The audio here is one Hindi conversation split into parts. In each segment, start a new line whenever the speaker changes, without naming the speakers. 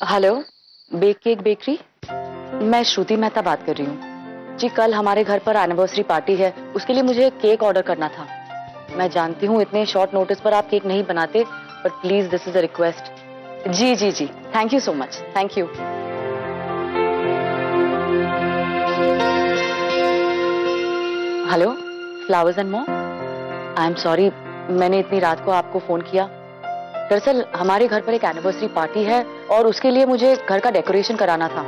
हेलो बेक केक बेकरी मैं श्रुति मेहता बात कर रही हूँ। जी, कल हमारे घर पर एनिवर्सरी पार्टी है। उसके लिए मुझे केक ऑर्डर करना था। मैं जानती हूँ, इतने शॉर्ट नोटिस पर आप केक नहीं बनाते but please this is a request जी जी जी। Thank you so much thank you hello flowers and mom I am sorry मैंने इतनी रात को आपको फ़ोन किया। दरअसल हमारे घर पर एक एनिवर्सरी पार्टी है और उसके लिए मुझे घर का डेकोरेशन कराना था।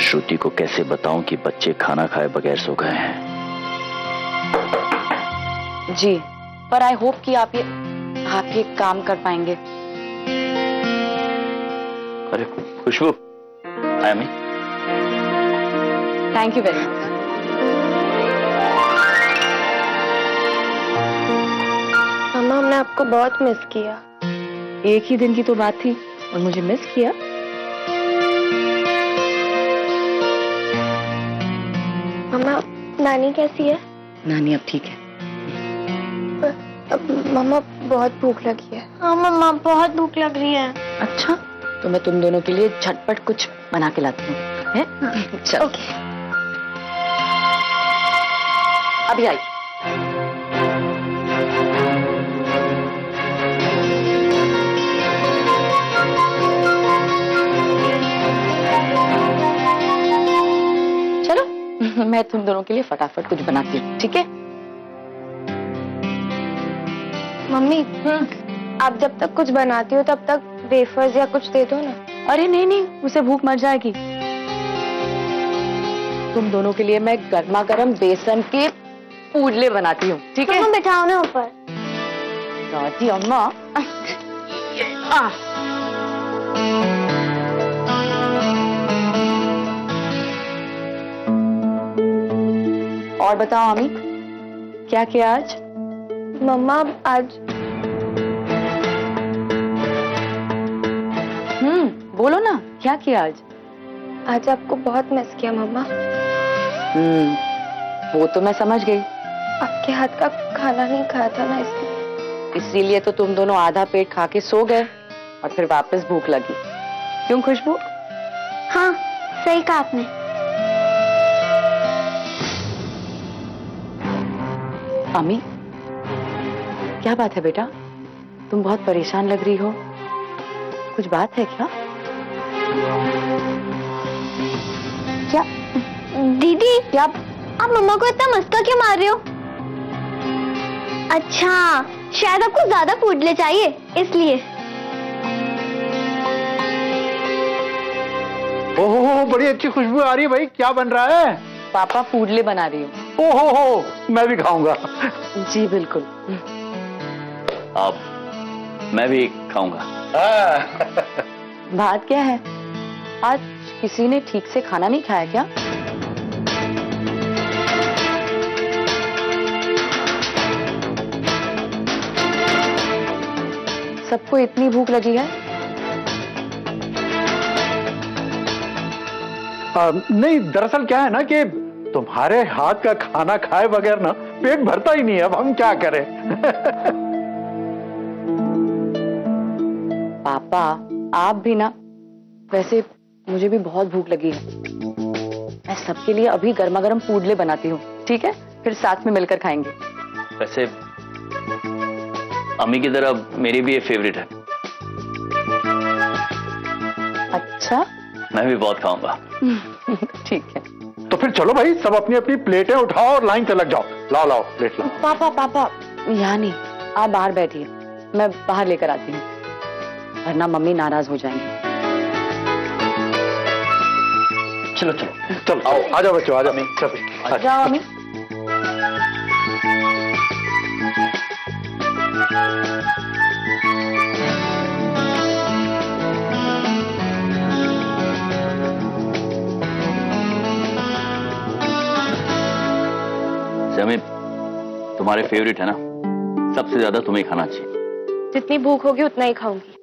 श्रुति को कैसे बताऊँ कि बच्चे खाना खाए बगैर सो गए हैं?
जी पर आई होप कि आप ये आप ये काम कर पाएँगे।
अरे खुशबू। आई मी।
थैंक यू वेरी मच
मम्मा हमने आपको बहुत मिस किया।
एक ही दिन की तो बात थी और मुझे मिस किया।
मम्मा नानी कैसी है?
नानी अब ठीक है।
अब मम्मा बहुत भूख लगी है। हाँ मम्मा बहुत भूख लग रही है।
अच्छा तो मैं तुम दोनों के लिए झटपट कुछ बना के लाती हूँ चलो।
ओके।
अभी आई। चलो मैं तुम दोनों के लिए फटाफट कुछ बनाती हूँ ठीक है?
मम्मी आप जब तक कुछ बनाती हो तब तक वेफर्स या कुछ दे दो ना।
अरे नहीं नहीं उसे भूख मर जाएगी। तुम दोनों के लिए मैं गर्मा गर्म बेसन के पूडले बनाती हूँ ठीक है?
बिठाओ ना ऊपर।
दादी अम्मा। और बताओ अमी क्या किया आज?
मम्मा आज
बोलो ना क्या किया आज?
आज आपको बहुत मिस किया मम्मा।
हम्म वो तो मैं समझ गई।
आपके हाथ का खाना नहीं खाया था ना इसलिए।
इसीलिए तो तुम दोनों आधा पेट खा के सो गए और फिर वापस भूख लगी। क्यों खुशबू?
हाँ सही कहा आपने।
अमी क्या बात है बेटा? तुम बहुत परेशान लग रही हो। कुछ बात है क्या?
क्या? दीदी क्या आप मम्मा को इतना मस्का क्यों मार रहे हो? अच्छा शायद आपको ज़्यादा फूडले चाहिए इसलिए।
ओहो बड़ी अच्छी खुशबू आ रही है भाई क्या बन रहा है?
पापा फूडले बना रही हूँ।
ओहो हो मैं भी खाऊँगा।
जी बिल्कुल।
अब मैं भी खाऊँगा।
बात क्या है? आज किसी ने ठीक से खाना नहीं खाया क्या? सबको इतनी भूख लगी है?
आ, नहीं दरअसल क्या है ना कि तुम्हारे हाथ का खाना खाए बगैर ना पेट भरता ही नहीं है। अब हम क्या करें?
पापा आप भी ना। वैसे मुझे भी बहुत भूख लगी है। मैं सबके लिए अभी गर्मा गर्म पूडले बनाती हूँ ठीक है? फिर साथ में मिलकर खाएँगे।
वैसे अम्मी की तरह मेरी भी ये फेवरेट है।
अच्छा?
मैं भी बहुत खाऊँगा।
ठीक है।
तो फिर चलो भाई सब अपनी अपनी प्लेटें उठाओ और लाइन से लग जाओ। लाओ लाओ प्लेट लाओ।
पापा पापा यहाँ नहीं आप बाहर बैठिए। मैं बाहर लेकर आती हूँ वरना मम्मी नाराज़ हो जाएँगी।
चलो चलो
चलो आओ आ जाओ बच्चों आ जाओ चलो आ-
जाओ। अम्मी
समी तुम्हारे फेवरेट है ना? सबसे ज़्यादा तुम्हें खाना चाहिए।
जितनी भूख होगी उतना ही खाऊँगी।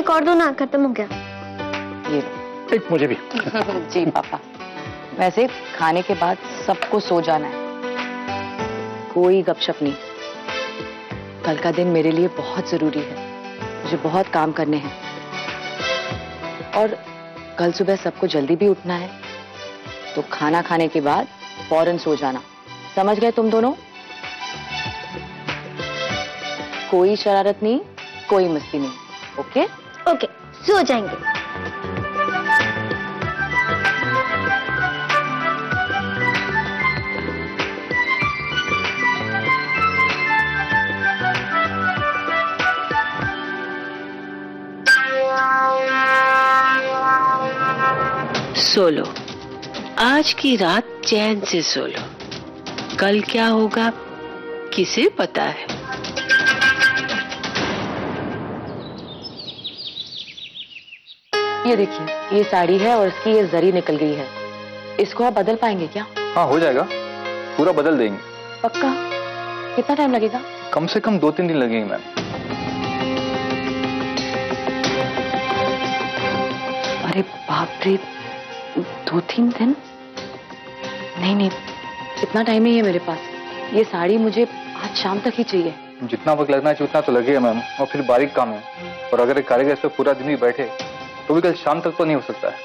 एक और दो ना खत्म हो गया।
ये
एक मुझे भी।
जी पापा। वैसे खाने के बाद सबको सो जाना है। कोई गपशप नहीं। कल का दिन मेरे लिए बहुत ज़रूरी है। मुझे बहुत काम करने हैं। और कल सुबह सबको जल्दी भी उठना है। तो खाना खाने के बाद फ़ौरन सो जाना। समझ गए तुम दोनों? कोई शरारत नहीं कोई मस्ती नहीं। ओके?
ओके, सो जाएँगे।
सो लो आज की रात चैन से सो लो कल क्या होगा, किसे पता है?
ये देखिए ये साड़ी है और इसकी ये जरी निकल गई है। इसको आप बदल पाएँगे क्या?
हाँ हो जाएगा। पूरा बदल देंगे।
पक्का? कितना टाइम लगेगा?
कम से कम दो तीन दिन लगेंगे मैम।
अरे बाप रे दो तीन दिन? नहीं नहीं कितना टाइम है मेरे पास। ये साड़ी मुझे आज शाम तक ही चाहिए।
जितना वक्त लगना चाहिए उतना तो लगेगा मैम। और फिर बारीक काम है। और अगर एक कारीगर इस पर पूरा दिन ही बैठे तो भी कल शाम तक तो नहीं हो सकता है।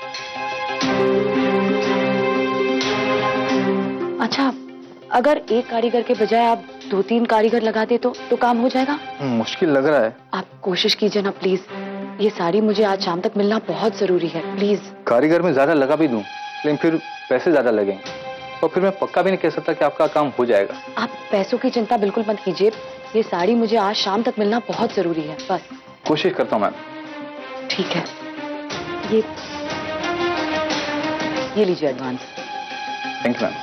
अच्छा अगर एक कारीगर के बजाय आप दो तीन कारीगर लगा दे तो तो काम हो जाएगा?
हम्म, मुश्किल लग रहा है।
आप कोशिश कीजिए ना प्लीज़। ये साड़ी मुझे आज शाम तक मिलना बहुत ज़रूरी है प्लीज़।
कारीगर में ज़्यादा लगा भी दूँ लेकिन फिर पैसे ज़्यादा लगेंगे। और फिर मैं पक्का भी नहीं कह सकता कि आपका काम हो जाएगा।
आप पैसों की चिंता बिल्कुल मत कीजिए। ये साड़ी मुझे आज शाम तक मिलना बहुत ज़रूरी है बस।
कोशिश करता हूँ मैम।
ठीक है। ये ये लीजिए एडवांस
थैंक यू मैम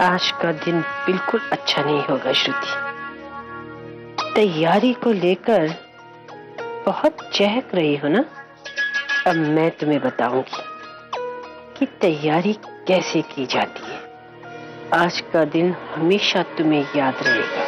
आज का दिन बिल्कुल अच्छा नहीं होगा श्रुति। तैयारी को लेकर बहुत चहक रही हो ना? अब मैं तुम्हें बताऊँगी कि तैयारी कैसे की जाती है। आज का दिन हमेशा तुम्हें याद रहेगा।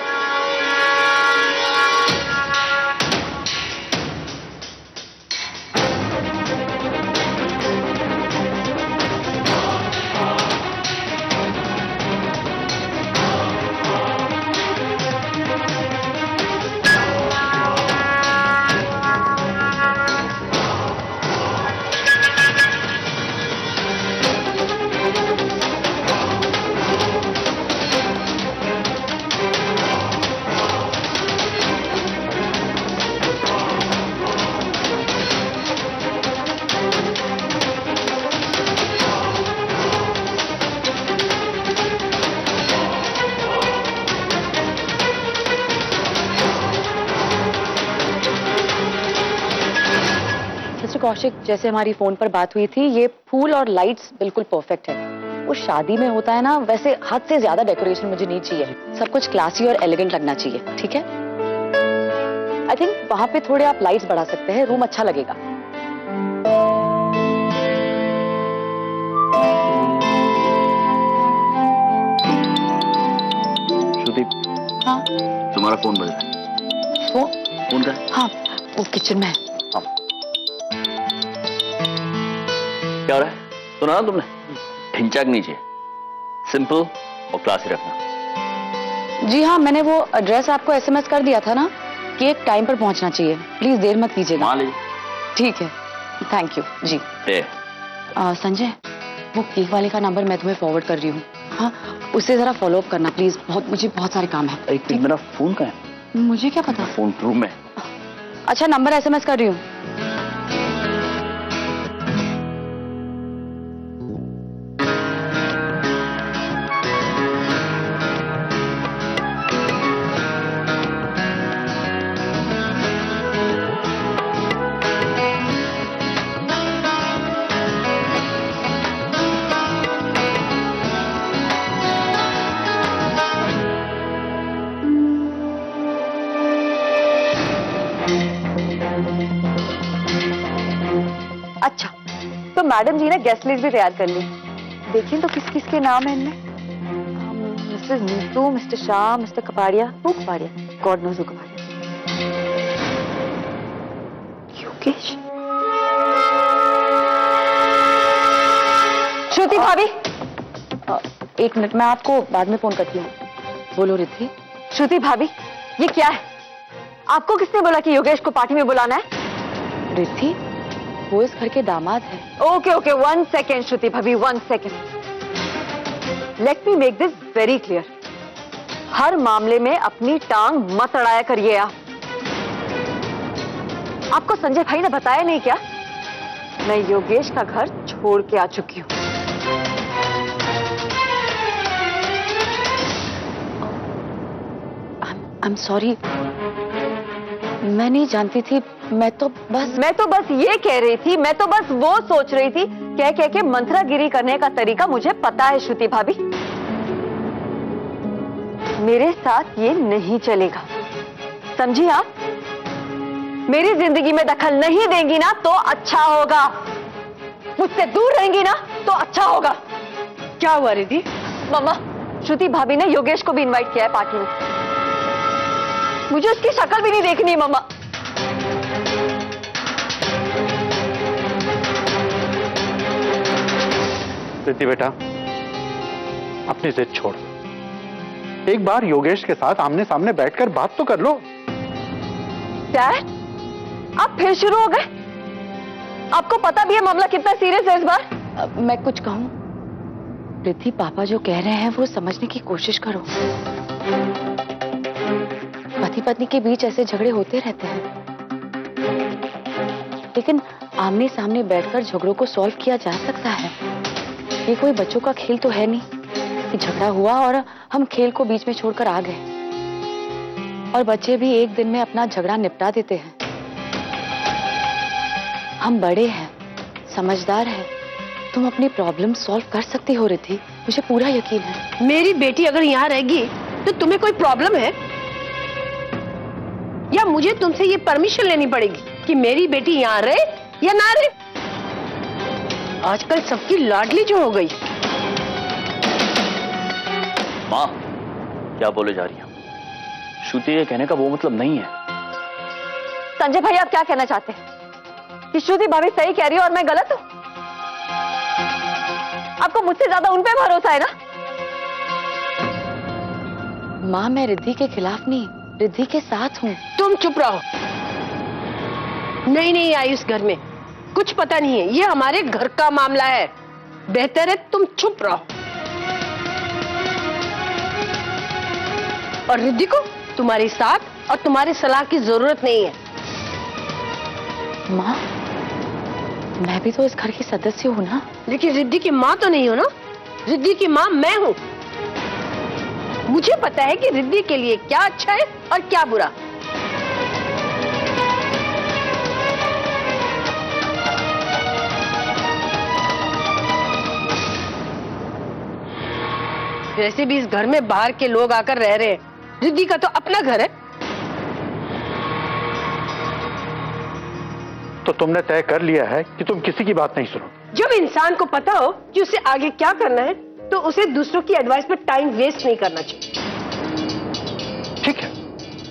कौशिक जैसे हमारी फ़ोन पर बात हुई थी ये फूल और लाइट्स बिल्कुल परफेक्ट है। वो शादी में होता है ना वैसे हद से ज़्यादा डेकोरेशन मुझे नहीं चाहिए। सब कुछ क्लासी और एलिगेंट लगना चाहिए ठीक है? आई थिंक वहाँ पे थोड़े आप लाइट्स बढ़ा सकते हैं रूम अच्छा लगेगा। हाँ?
तुम्हारा फ़ोन बज रहा है।
वो
फ़ोन का हाँ
वो किचन में है।
क्या हो रहा है? सुना ना तुमने? ढिंचाक नीचे। सिंपल और क्लासी रखना।
जी हाँ मैंने वो एड्रेस आपको एसएमएस कर दिया था ना कि एक टाइम पर पहुँचना चाहिए। प्लीज़ देर मत कीजिएगा।
मान लीजिए
ठीक है। थैंक यू जी। संजय वो केक वाले का नंबर मैं तुम्हें फॉरवर्ड कर रही हूँ। हाँ उससे जरा फॉलो अप करना प्लीज़ बहुत मुझे बहुत सारे काम है।
एक मिनट मेरा फ़ोन का है?
मुझे क्या पता?
फ़ोन रूम में।
अच्छा नंबर एसएमएस कर रही हूँ। अच्छा तो मैडम जी ने गेस्ट लिस्ट भी तैयार कर ली। देखिए तो किस किस के नाम है इनमें? Mister Neetu, mister Shah, mister Kapadia who Kapadia. God knows Kapadia
Yogesh?
Shruti भाभी? एक मिनट, मैं आपको बाद में फ़ोन करती हूँ। बोलो रिद्धि।
श्रुति भाभी, ये क्या है? आपको किसने बोला कि योगेश को पार्टी में बुलाना है?
रिद्धि? वो इस घर के दामाद है।
Okay okay one second Shruti भाभी one second let me make this very clear हर मामले में अपनी टांग मत अड़ाया करिए आप। आपको संजय भाई ने बताया नहीं क्या? मैं योगेश का घर छोड़ के आ चुकी हूँ।
आई एम सॉरी मैं नहीं जानती थी मैं तो बस
मैं तो बस ये कह रही थी मैं तो बस वो सोच रही थी कह कह के मंत्रागिरी करने का तरीका मुझे पता है श्रुति भाभी। मेरे साथ ये नहीं चलेगा। समझी आप? मेरी ज़िंदगी में दखल नहीं देंगी ना तो अच्छा होगा। मुझसे दूर रहेंगी ना तो अच्छा होगा।
क्या हुआ रिद्धि?
मम्मा श्रुति भाभी ने योगेश को भी इनवाइट किया है पार्टी में। मुझे उसकी शक्ल भी नहीं देखनी मम्मा।
प्रीति बेटा अपनी जिद छोड़। एक बार योगेश के साथ आमने सामने बैठकर बात तो कर लो।
डैड आप फिर शुरू हो गए? आपको पता भी है मामला कितना सीरियस है इस बार?
मैं कुछ कहूँ। रिद्धि पापा जो कह रहे हैं वो समझने की कोशिश करो। पति पत्नी के बीच ऐसे झगड़े होते रहते हैं। लेकिन आमने सामने बैठकर झगड़ों को सॉल्व किया जा सकता है। ये कोई बच्चों का खेल तो है नहीं। झगड़ा हुआ और हम खेल को बीच में छोड़कर आ गए। और बच्चे भी एक दिन में अपना झगड़ा निपटा देते हैं। हम बड़े हैं, समझदार हैं। तुम अपनी प्रॉब्लम सॉल्व कर सकती हो, रिद्धि। मुझे पूरा यकीन है।
मेरी बेटी अगर यहाँ रहेगी तो तुम्हें कोई प्रॉब्लम है? या मुझे तुमसे ये परमिशन लेनी पड़ेगी कि मेरी बेटी यहाँ रहे या ना रहे? आजकल सबकी लाडली जो हो गई।
माँ क्या बोले जा रही हैं? श्रुति ये कहने का वो मतलब नहीं है।
संजय भाई आप क्या कहना चाहते हैं? कि श्रुति भाभी सही कह रही है और मैं गलत हूँ? आपको मुझसे ज़्यादा उन पे भरोसा है ना?
माँ मैं रिद्धि के खिलाफ नहीं रिद्धि के साथ हूँ।
तुम चुप रहो। नहीं नहीं आई उस घर में। कुछ पता नहीं है। ये हमारे घर का मामला है। बेहतर है तुम चुप रहो। और रिद्धि को तुम्हारे साथ और तुम्हारे सलाह की ज़रूरत नहीं है।
माँ मैं भी तो इस घर की सदस्य हूँ ना।
लेकिन रिद्धि की माँ तो नहीं हो ना? रिद्धि की माँ मैं हूँ। मुझे पता है कि रिद्धि के लिए क्या अच्छा है और क्या बुरा। वैसे भी इस घर में बाहर के लोग आकर रह रहे हैं। रिद्धि का तो अपना घर है।
तो तुमने तय कर लिया है कि तुम किसी की बात नहीं सुनो।
जब इंसान को पता हो कि उसे आगे क्या करना है तो उसे दूसरों की एडवाइस पर टाइम वेस्ट नहीं करना चाहिए।
ठीक है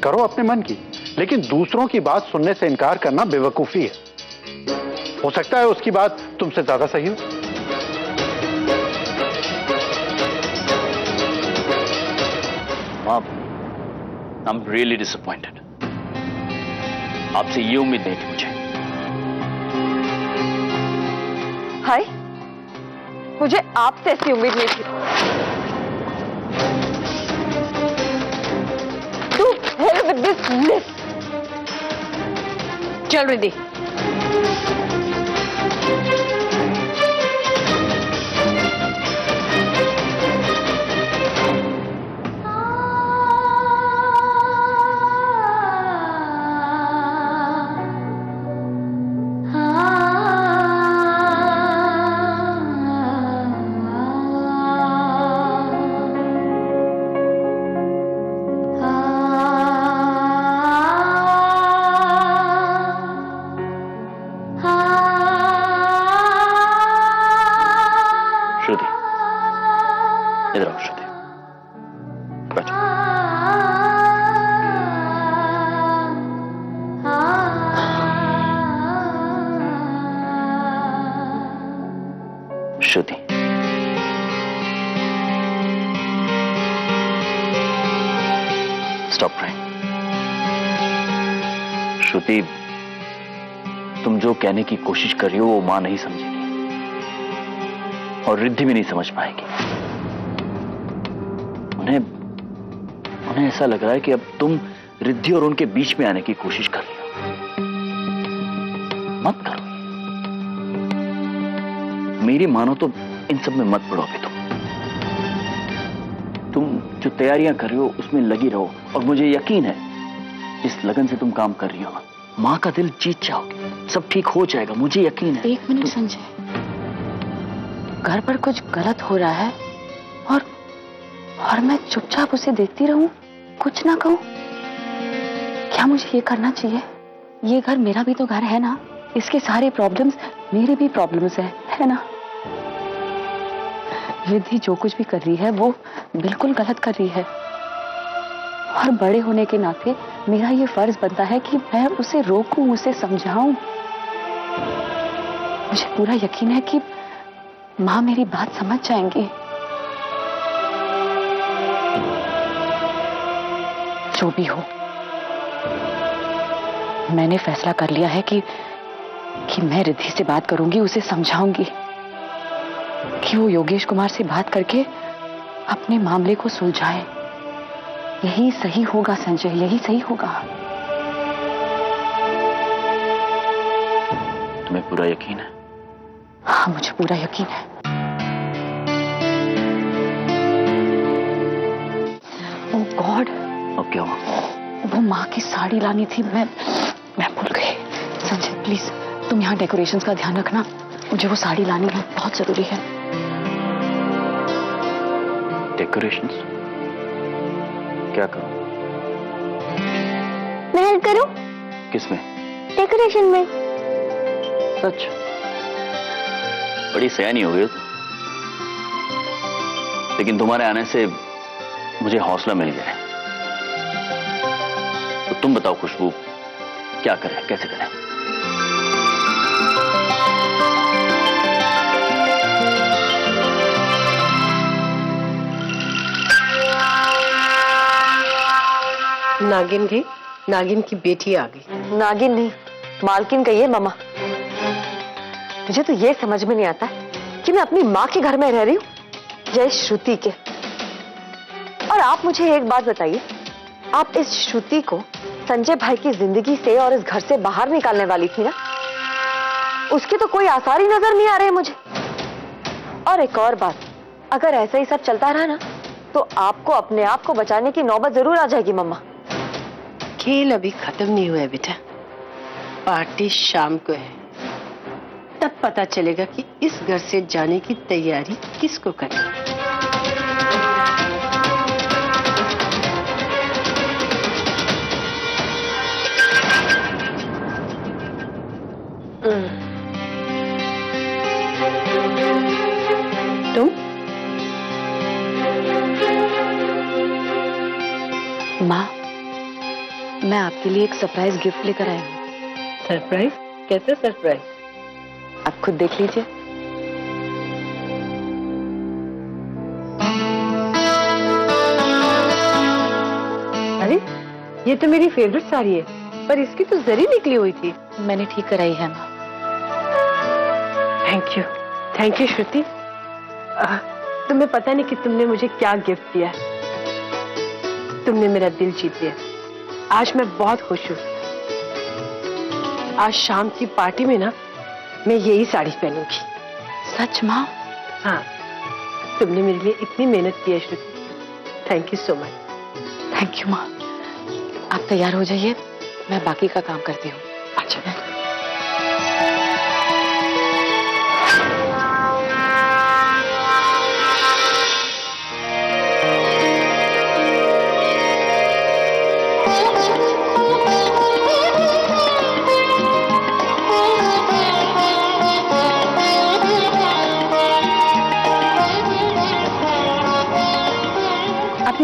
करो अपने मन की लेकिन दूसरों की बात सुनने से इनकार करना बेवकूफ़ी है। हो सकता है उसकी बात तुमसे ज़्यादा सही हो।
माँ आई एम रियली डिसअपॉइंटेड आपसे ये उम्मीद नहीं थी मुझे।
हाय, मुझे आपसे ऐसी उम्मीद नहीं थी। To hell with this list
चल, रिद्धि।
स्टॉप क्राइंग श्रुति, तुम जो कहने की कोशिश कर रही हो, वो माँ नहीं समझेगी। और रिद्धि भी नहीं समझ पाएगी। उन्हें उन्हें ऐसा लग रहा है कि अब तुम रिद्धि और उनके बीच में आने की कोशिश कर रही हो। मत करो। मेरी मानो तो इन सब में मत पड़ो अभी तुम तुम जो तैयारियाँ कर रहे हो, उसमें लगी रहो। और मुझे यकीन है इस लगन से तुम काम कर रही हो। माँ का दिल जीत जाओगे। सब ठीक हो जाएगा मुझे यकीन है।
एक मिनट संजय। घर पर कुछ गलत हो रहा है और और मैं चुपचाप उसे देखती रहूँ कुछ ना कहूँ। क्या मुझे ये करना चाहिए? ये घर मेरा भी तो घर है ना? इसके सारे प्रॉब्लम्स मेरी भी प्रॉब्लम्स है है ना? रिद्धि जो कुछ भी कर रही है वो बिल्कुल गलत कर रही है। और बड़े होने के नाते मेरा ये फ़र्ज़ बनता है कि मैं उसे रोकूं, उसे समझाऊं। मुझे पूरा यकीन है कि माँ मेरी बात समझ जाएँगी। जो भी हो, मैंने फैसला कर लिया है कि कि मैं रिद्धि से बात करूँगी, उसे समझाऊँगी। कि वो योगेश कुमार से बात करके अपने मामले को सुलझाए। यही सही होगा संजय यही सही होगा।
तुम्हें पूरा यकीन है?
हाँ मुझे पूरा यकीन है। ओ गॉड
और क्या हुआ?
वो माँ की साड़ी लानी थी मैं मैं भूल गई। संजय प्लीज़ तुम यहाँ डेकोरेशंस का ध्यान रखना। मुझे वो साड़ी लानी है बहुत ज़रूरी है।
डेकोरेशंस क्या करूँ?
मैं हेल्प करूँ?
किसमें?
डेकोरेशन में।
सच बड़ी सयानी हो गई तुम। लेकिन तुम्हारे आने से मुझे हौसला मिल गया है। तो तुम बताओ खुशबू क्या करें कैसे करें?
नागिन गई नागिन की बेटी आ गई।
नागिन नहीं, मालकिन कहिए मामा। मुझे तो ये समझ में नहीं आता कि मैं अपनी माँ के घर में रह रही हूँ जय श्रुति के। और आप मुझे एक बात बताइए, आप इस श्रुति को संजय भाई की ज़िंदगी से और इस घर से बाहर निकालने वाली थी ना? उसके तो कोई आसार ही नज़र नहीं आ रहे मुझे। और एक और बात, अगर ऐसा ही सब चलता रहा ना तो आपको अपने आप को बचाने की नौबत ज़रूर आ जाएगी मम्मा
खेल अभी खत्म नहीं हुआ है बेटा। पार्टी शाम को है। तब पता चलेगा कि इस घर से जाने की तैयारी किसको करनी है।
आपके लिए एक सरप्राइज़ गिफ्ट लेकर आई हूँ।
सरप्राइज़ कैसे सरप्राइज़
आप खुद देख लीजिए।
अरे ये तो मेरी फेवरेट साड़ी है पर इसकी तो जरी निकली हुई थी।
मैंने ठीक कराई है माँ।
Thank you thank you Shruti. तुम्हें पता नहीं कि तुमने मुझे क्या गिफ्ट दिया। तुमने मेरा दिल जीत लिया। आज मैं बहुत खुश हूँ। आज शाम की पार्टी में ना मैं यही साड़ी पहनूँगी।
सच माँ?
हाँ तुमने मेरे लिए इतनी मेहनत की है Shruti. Thank you so much
thank you माँ। आप तैयार हो जाइए मैं बाकी का काम करती हूँ।
अच्छा।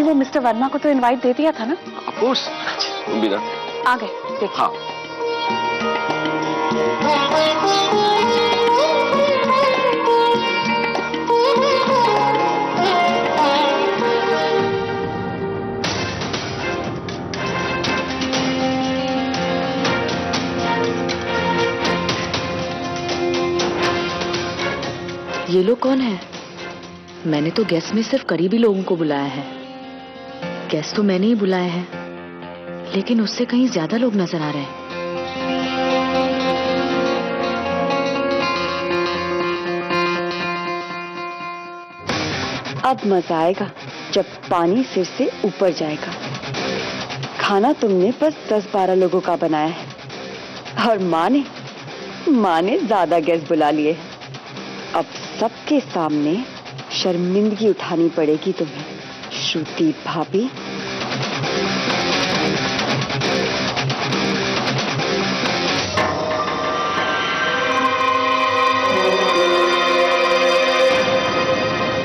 वो मिस्टर वर्मा को तो इनवाइट दे दिया था ना?
कोर्स
आ गए देखो।
हाँ।
ये लोग कौन है? मैंने तो गेस्ट में सिर्फ़ करीबी लोगों को बुलाया है। गेस्ट तो मैंने ही बुलाए हैं। लेकिन उससे कहीं ज़्यादा लोग नज़र आ रहे हैं।
अब मज़ा आएगा जब पानी सिर से ऊपर जाएगा। खाना तुमने बस दस बारह लोगों का बनाया है। और माँ ने माँ ने ज़्यादा गेस्ट बुला लिए। अब सबके सामने शर्मिंदगी उठानी पड़ेगी तुम्हें, श्रुति, भाभी।